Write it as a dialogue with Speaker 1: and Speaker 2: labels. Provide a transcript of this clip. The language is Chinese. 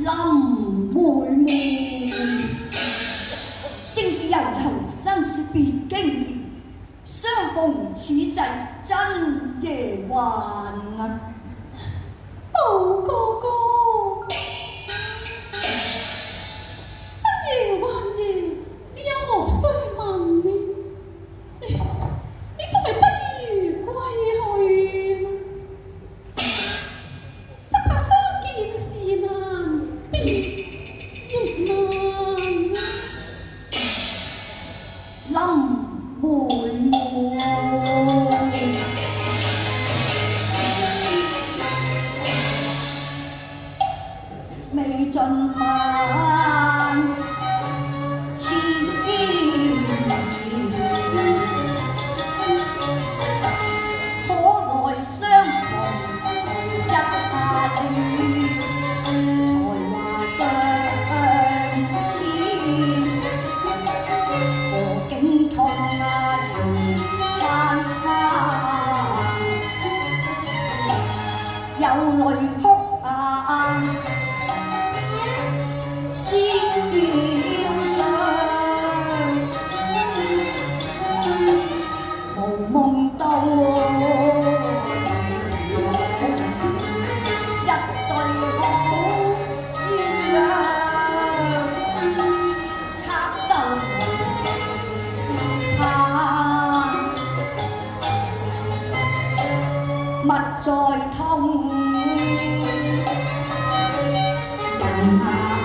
Speaker 1: 临妹妹，正是人头生死别经年，相逢此际真夜还。實在痛，人啊！